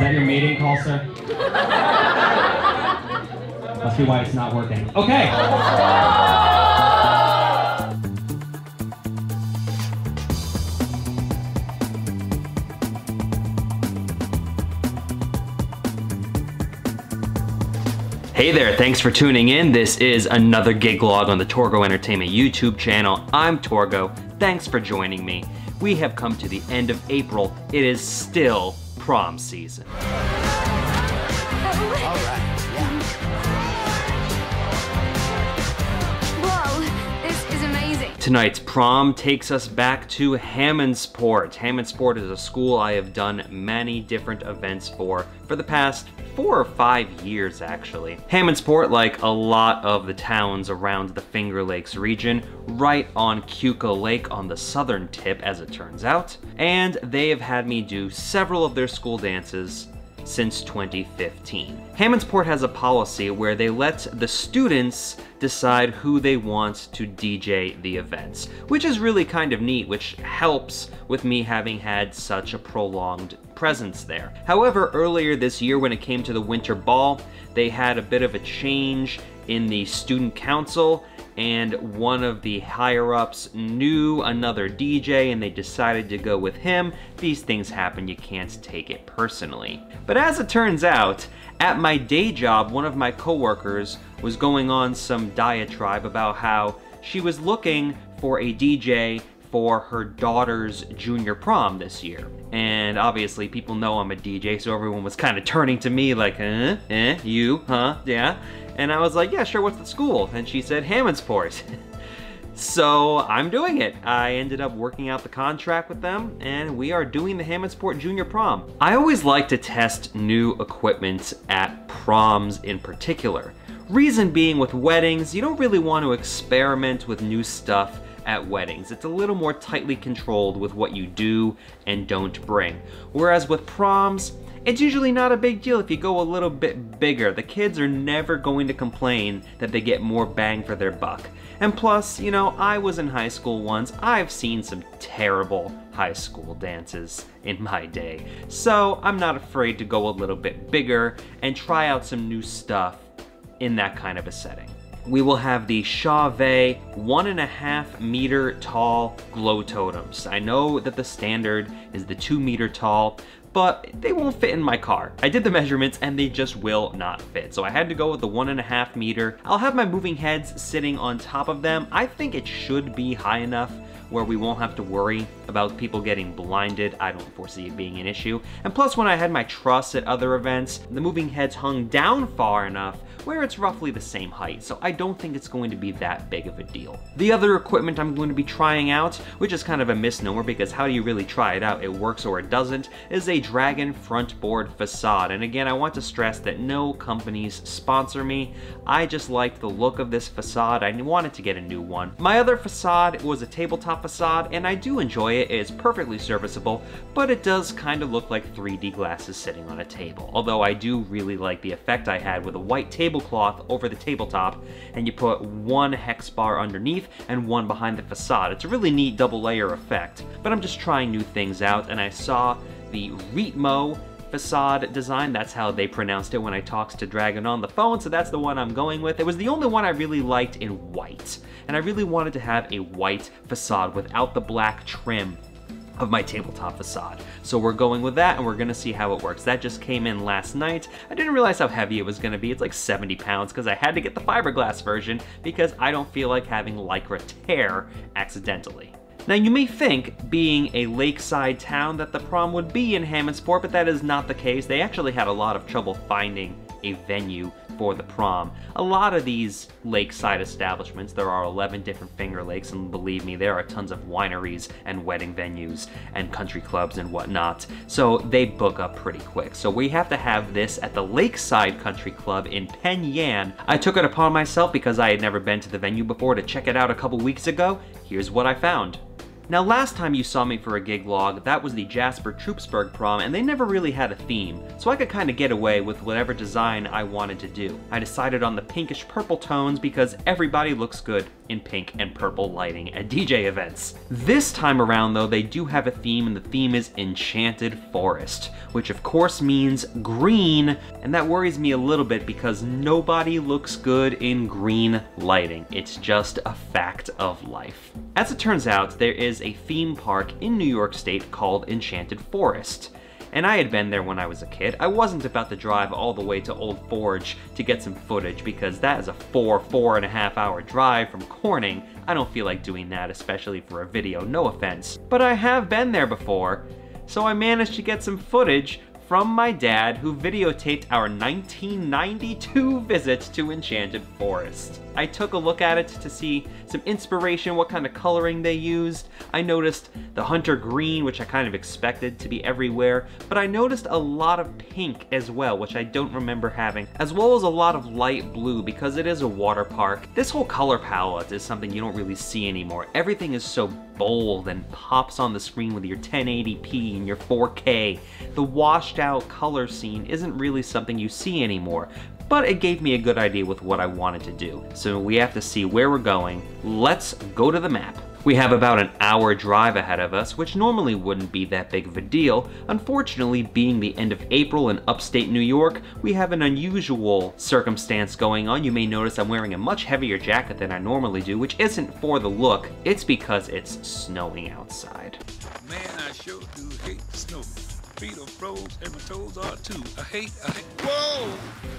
that your mating call, sir? Must be why it's not working. Okay. Hey there, thanks for tuning in. This is another gig log on the Torgo Entertainment YouTube channel. I'm Torgo. Thanks for joining me. We have come to the end of April. It is still prom season. Tonight's prom takes us back to Hammondsport. Hammondsport is a school I have done many different events for for the past four or five years actually. Hammondsport, like a lot of the towns around the Finger Lakes region, right on Keuka Lake on the southern tip as it turns out, and they have had me do several of their school dances since 2015. Hammondsport has a policy where they let the students decide who they want to DJ the events, which is really kind of neat, which helps with me having had such a prolonged presence there. However, earlier this year when it came to the Winter Ball, they had a bit of a change in the student council and one of the higher ups knew another DJ and they decided to go with him. These things happen, you can't take it personally. But as it turns out, at my day job, one of my coworkers was going on some diatribe about how she was looking for a DJ for her daughter's junior prom this year. And obviously people know I'm a DJ, so everyone was kind of turning to me like, eh, eh, you, huh, yeah? And I was like, yeah, sure, what's the school? And she said, Hammondsport. so I'm doing it. I ended up working out the contract with them, and we are doing the Hammondsport Junior Prom. I always like to test new equipment at proms in particular. Reason being with weddings, you don't really want to experiment with new stuff at weddings. It's a little more tightly controlled with what you do and don't bring. Whereas with proms, it's usually not a big deal if you go a little bit bigger. The kids are never going to complain that they get more bang for their buck. And plus, you know, I was in high school once. I've seen some terrible high school dances in my day. So I'm not afraid to go a little bit bigger and try out some new stuff in that kind of a setting we will have the Chauvet one and a half meter tall glow totems. I know that the standard is the two meter tall, but they won't fit in my car. I did the measurements and they just will not fit. So I had to go with the one and a half meter. I'll have my moving heads sitting on top of them. I think it should be high enough where we won't have to worry about people getting blinded. I don't foresee it being an issue. And plus when I had my truss at other events, the moving heads hung down far enough where it's roughly the same height, so I don't think it's going to be that big of a deal. The other equipment I'm going to be trying out, which is kind of a misnomer because how do you really try it out? It works or it doesn't, is a Dragon front board facade. And again, I want to stress that no companies sponsor me. I just liked the look of this facade. I wanted to get a new one. My other facade was a tabletop facade, and I do enjoy it. It's perfectly serviceable, but it does kind of look like 3D glasses sitting on a table. Although I do really like the effect I had with a white table tablecloth over the tabletop, and you put one hex bar underneath and one behind the facade. It's a really neat double layer effect, but I'm just trying new things out, and I saw the Ritmo facade design. That's how they pronounced it when I talked to Dragon on the phone, so that's the one I'm going with. It was the only one I really liked in white, and I really wanted to have a white facade without the black trim of my tabletop facade. So we're going with that and we're gonna see how it works. That just came in last night. I didn't realize how heavy it was gonna be. It's like 70 pounds because I had to get the fiberglass version because I don't feel like having Lycra tear accidentally. Now you may think, being a lakeside town, that the prom would be in Hammondsport, but that is not the case. They actually had a lot of trouble finding a venue for the prom. A lot of these lakeside establishments, there are 11 different Finger Lakes, and believe me, there are tons of wineries and wedding venues and country clubs and whatnot, so they book up pretty quick. So we have to have this at the Lakeside Country Club in Penn Yan. I took it upon myself because I had never been to the venue before to check it out a couple weeks ago. Here's what I found. Now last time you saw me for a gig log, that was the Jasper Troupsburg prom, and they never really had a theme, so I could kind of get away with whatever design I wanted to do. I decided on the pinkish purple tones because everybody looks good in pink and purple lighting at DJ events. This time around though, they do have a theme and the theme is Enchanted Forest, which of course means green, and that worries me a little bit because nobody looks good in green lighting. It's just a fact of life. As it turns out, there is a theme park in New York State called Enchanted Forest and I had been there when I was a kid. I wasn't about to drive all the way to Old Forge to get some footage because that is a four, four and a half hour drive from Corning. I don't feel like doing that, especially for a video, no offense. But I have been there before, so I managed to get some footage from my dad who videotaped our 1992 visit to Enchanted Forest. I took a look at it to see some inspiration, what kind of coloring they used. I noticed the hunter green, which I kind of expected to be everywhere, but I noticed a lot of pink as well, which I don't remember having, as well as a lot of light blue because it is a water park. This whole color palette is something you don't really see anymore. Everything is so bold and pops on the screen with your 1080p and your 4K. The washed out color scene isn't really something you see anymore, but it gave me a good idea with what I wanted to do. So we have to see where we're going. Let's go to the map. We have about an hour drive ahead of us, which normally wouldn't be that big of a deal. Unfortunately, being the end of April in upstate New York, we have an unusual circumstance going on. You may notice I'm wearing a much heavier jacket than I normally do, which isn't for the look, it's because it's snowing outside. Man, I sure do hate snow feet are froze and my toes are too. I hate, I hate, whoa!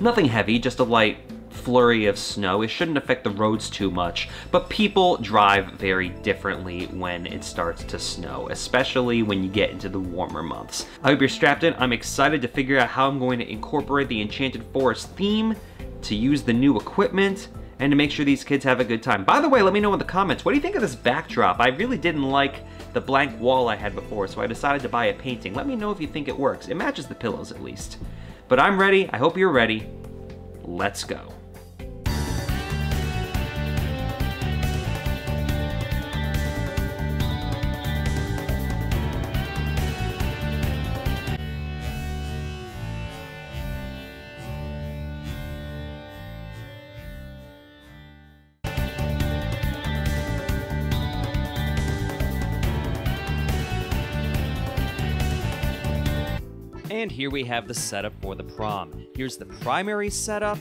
Nothing heavy, just a light flurry of snow. It shouldn't affect the roads too much, but people drive very differently when it starts to snow, especially when you get into the warmer months. I hope you're strapped in. I'm excited to figure out how I'm going to incorporate the Enchanted Forest theme, to use the new equipment, and to make sure these kids have a good time. By the way, let me know in the comments, what do you think of this backdrop? I really didn't like the blank wall I had before, so I decided to buy a painting. Let me know if you think it works. It matches the pillows at least. But I'm ready. I hope you're ready. Let's go. And here we have the setup for the prom. Here's the primary setup,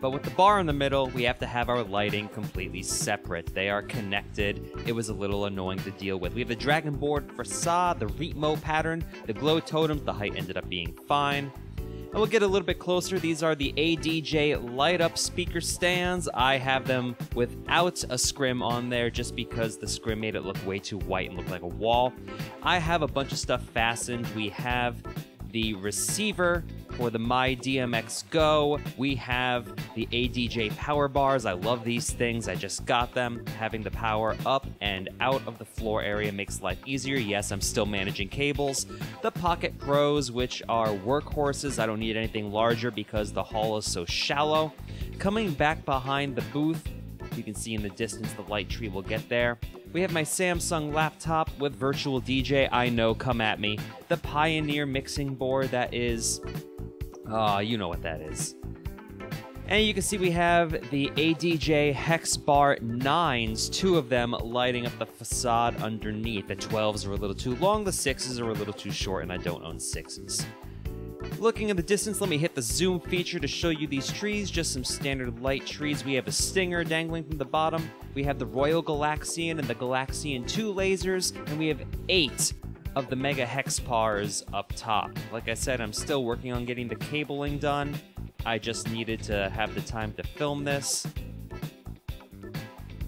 but with the bar in the middle, we have to have our lighting completely separate. They are connected. It was a little annoying to deal with. We have the dragon board facade, the Reetmo pattern, the glow totems. The height ended up being fine. And we'll get a little bit closer. These are the ADJ light up speaker stands. I have them without a scrim on there just because the scrim made it look way too white and look like a wall. I have a bunch of stuff fastened. We have the receiver for the My DMX Go. We have the ADJ power bars. I love these things. I just got them. Having the power up and out of the floor area makes life easier. Yes, I'm still managing cables. The Pocket Pros, which are workhorses. I don't need anything larger because the hall is so shallow. Coming back behind the booth, you can see in the distance the light tree will get there. We have my Samsung laptop with Virtual DJ. I know, come at me. The Pioneer mixing board that is. Ah, uh, you know what that is. And you can see we have the ADJ Hex Bar 9s, two of them lighting up the facade underneath. The 12s are a little too long, the 6s are a little too short, and I don't own 6s. Looking in the distance, let me hit the zoom feature to show you these trees, just some standard light trees. We have a stinger dangling from the bottom. We have the Royal Galaxian and the Galaxian 2 lasers, and we have eight of the Mega Hexpars up top. Like I said, I'm still working on getting the cabling done. I just needed to have the time to film this.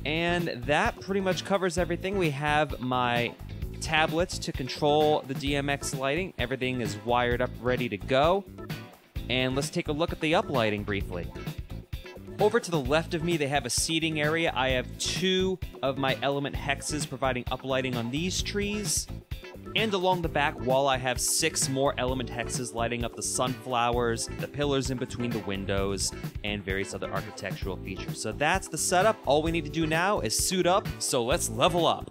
And that pretty much covers everything. We have my tablets to control the DMX lighting. Everything is wired up, ready to go. And let's take a look at the uplighting briefly. Over to the left of me, they have a seating area. I have two of my element hexes providing uplighting on these trees. And along the back wall, I have six more element hexes lighting up the sunflowers, the pillars in between the windows, and various other architectural features. So that's the setup. All we need to do now is suit up, so let's level up.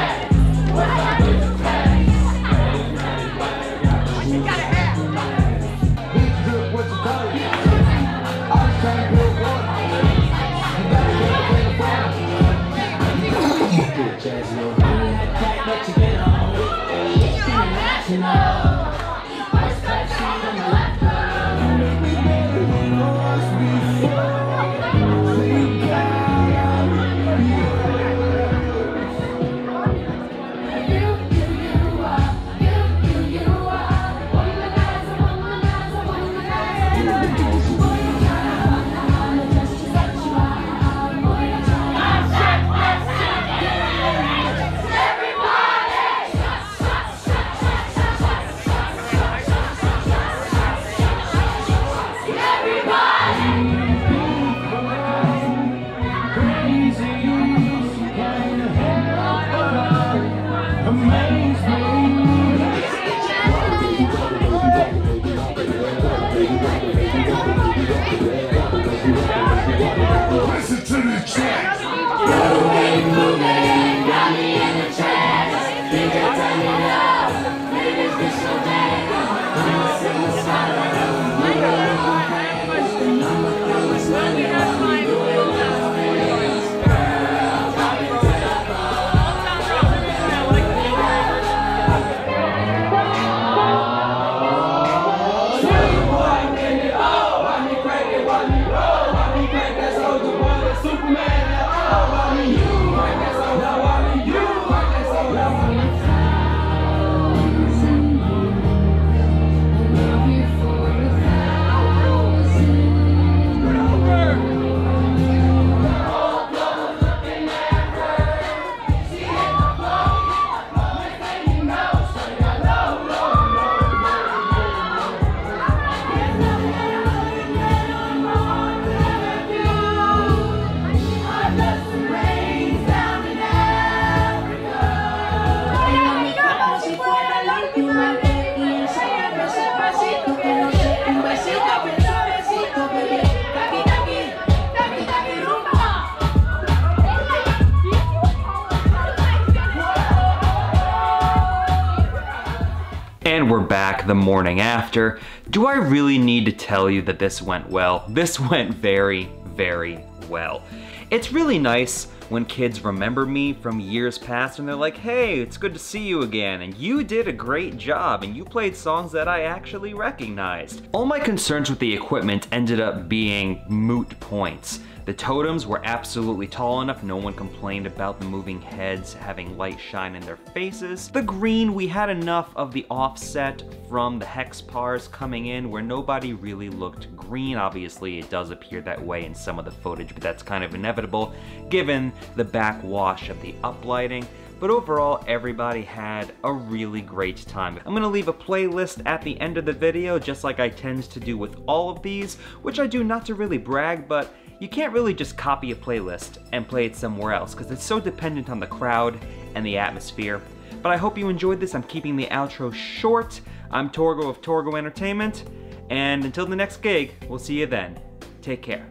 And we're back the morning after. Do I really need to tell you that this went well? This went very, very well. It's really nice when kids remember me from years past and they're like, hey, it's good to see you again, and you did a great job, and you played songs that I actually recognized. All my concerns with the equipment ended up being moot points. The totems were absolutely tall enough, no one complained about the moving heads having light shine in their faces. The green, we had enough of the offset from the hex pars coming in where nobody really looked green. Obviously, it does appear that way in some of the footage, but that's kind of inevitable given the backwash of the uplighting but overall everybody had a really great time. I'm gonna leave a playlist at the end of the video just like I tend to do with all of these, which I do not to really brag, but you can't really just copy a playlist and play it somewhere else because it's so dependent on the crowd and the atmosphere. But I hope you enjoyed this. I'm keeping the outro short. I'm Torgo of Torgo Entertainment, and until the next gig, we'll see you then. Take care.